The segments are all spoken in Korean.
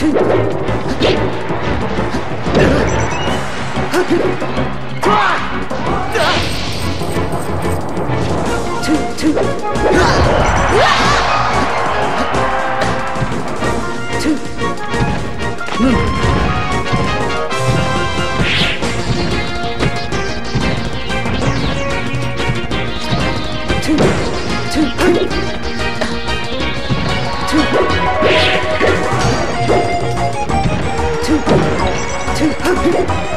退退。Ha ha ha!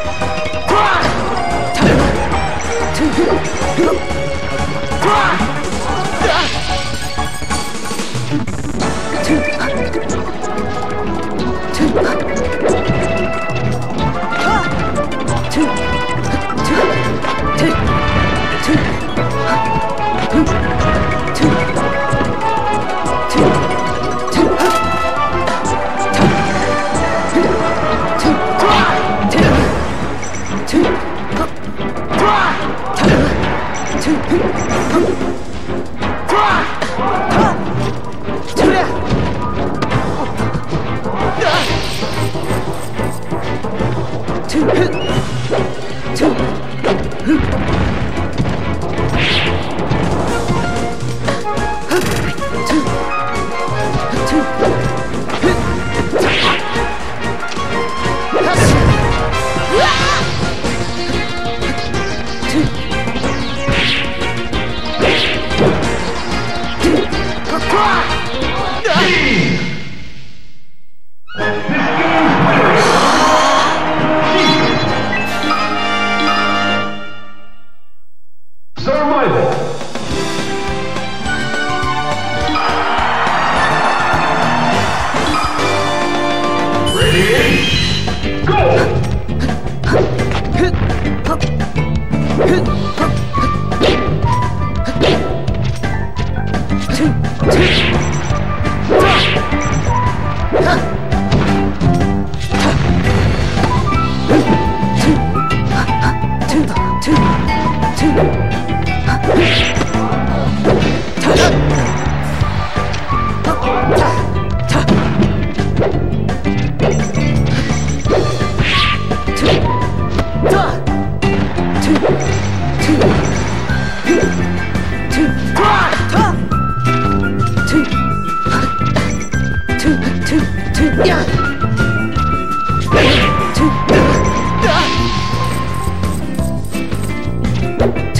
哼 Yeah.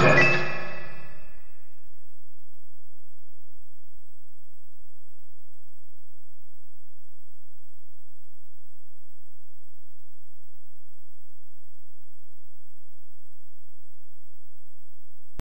contest.